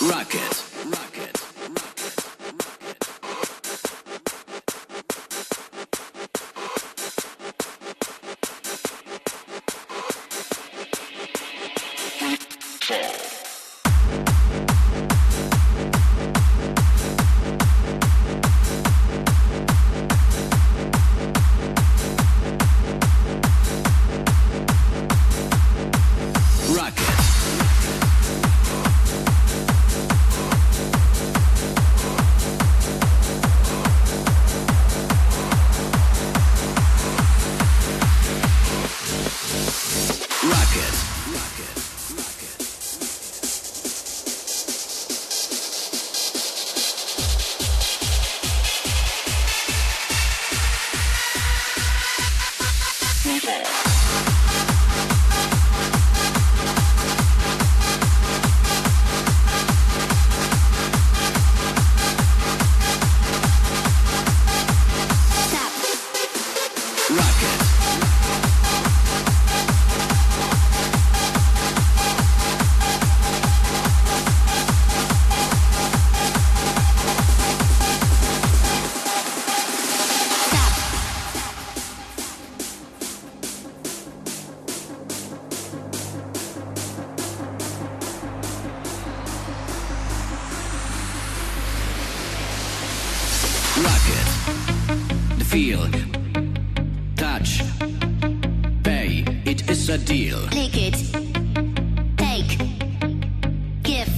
Rocket. Rocket. The feel. Touch. Pay. It is a deal. Lick it. Take. Give.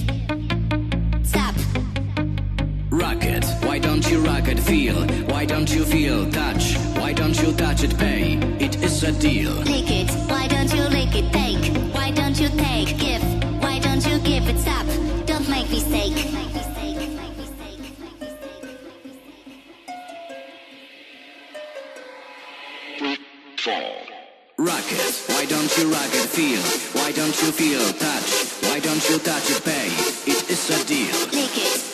It. Why don't you rock it? Feel. Why don't you feel? Touch. Why don't you touch it? Pay. It is a deal. Lick it. Why don't you lick it? Take. Why don't you take? Give. Why don't you give it? Stop. Don't make mistake. Rock it. Why don't you rock it? Feel. Why don't you feel? Touch. Why don't you touch it? Pay. It is a deal. Lick it.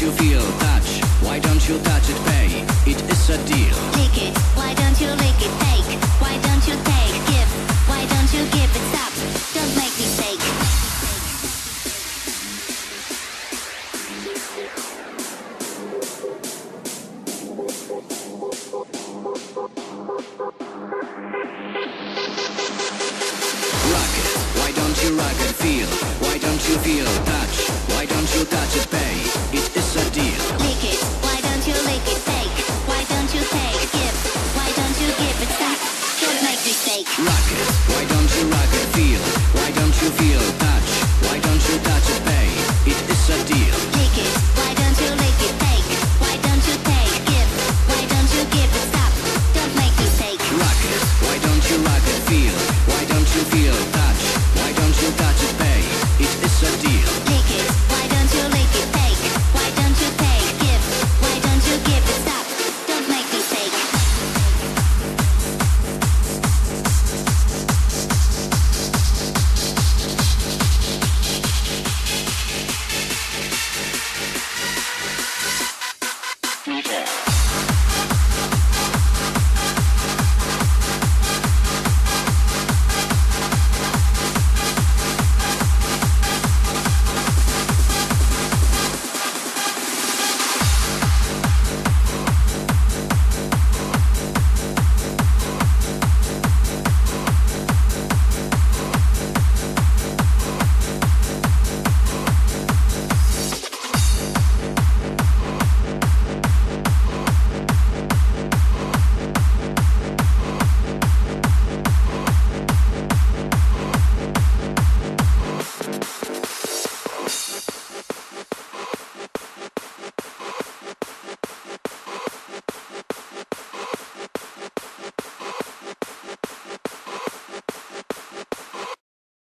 You feel? Touch. Why don't you touch it? Pay. It is a deal. Lick it. Why don't you lick it? Take. Why don't you take? Give. Why don't you give it? Stop. Don't make mistake. Rock it. Why don't you rock it? Feel. Why don't you feel?